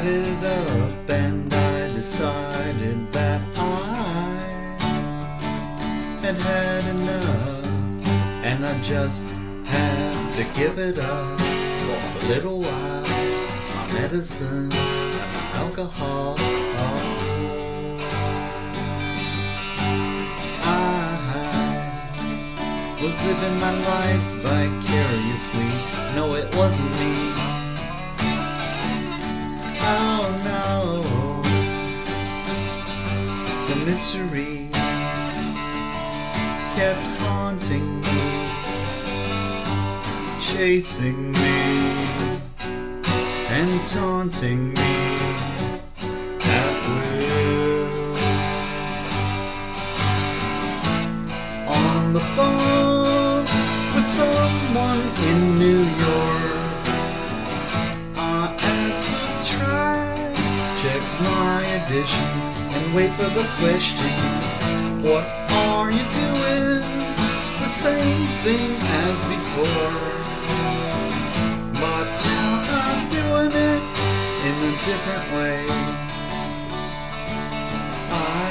up and I decided that I had had enough and I just had to give it up for a little while. My medicine and my alcohol. I was living my life vicariously. No, it wasn't me. Mystery kept haunting me, chasing me, and taunting me at will. On the phone with someone in New York, I had to try, check my edition, wait for the question. What are you doing? The same thing as before. But now I'm doing it in a different way. I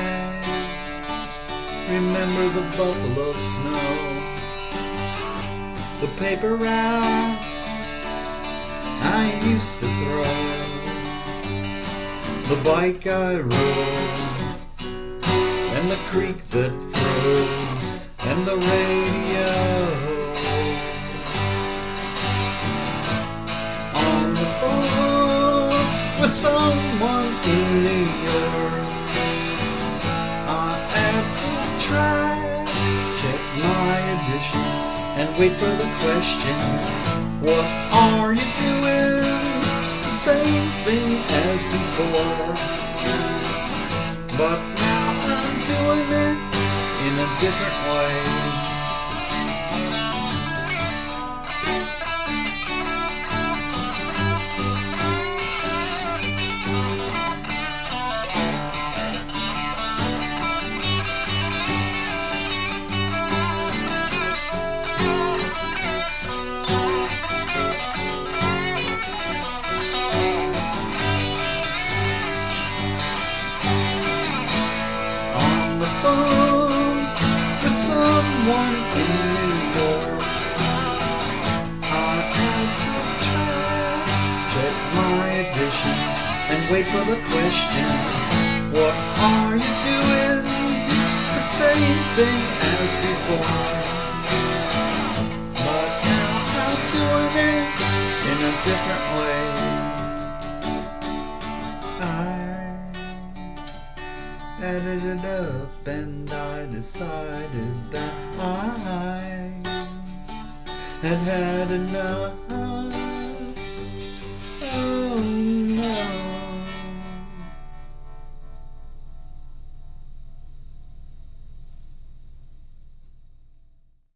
remember the buffalo snow, the paper route I used to throw, the bike I rode and the creek that froze, and the radio. On the phone with someone in New York, I had to try, check my edition, and wait for the question. What are you doing? Same thing as before. But now I'm doing it in a different way. Wait for the question. What are you doing? The same thing as before. But now I'm doing it in a different way. I added it up and I decided that I had had enough.